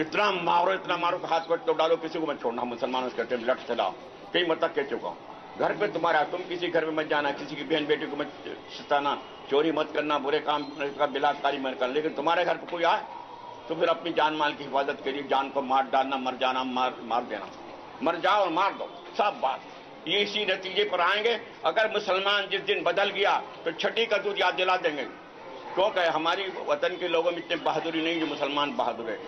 इतना मारो इतना मारो हाथ पर तो डालो, किसी को मत छोड़ना, मुसलमानों उसके टाइम लट चलाओ कई मत तक कह चुका हूँ। घर पे तुम्हारा तुम किसी घर में मत जाना, किसी की बहन बेटी को मत सताना, चोरी मत करना, बुरे काम का बिलासकारी मत करना। लेकिन तुम्हारे घर पर कोई आए तो फिर अपनी जान माल की हिफाजत करिए, जान को मार डालना, मर जाना, मार मार देना। मर जाओ और मार दो, सब बात। ये इसी नतीजे पर आएँगे। अगर मुसलमान जिस दिन बदल गया तो छठी का दूध याद दिला देंगे। क्योंकि हमारी वतन के लोगों में इतने बहादुरी नहीं जो मुसलमान बहादुर है।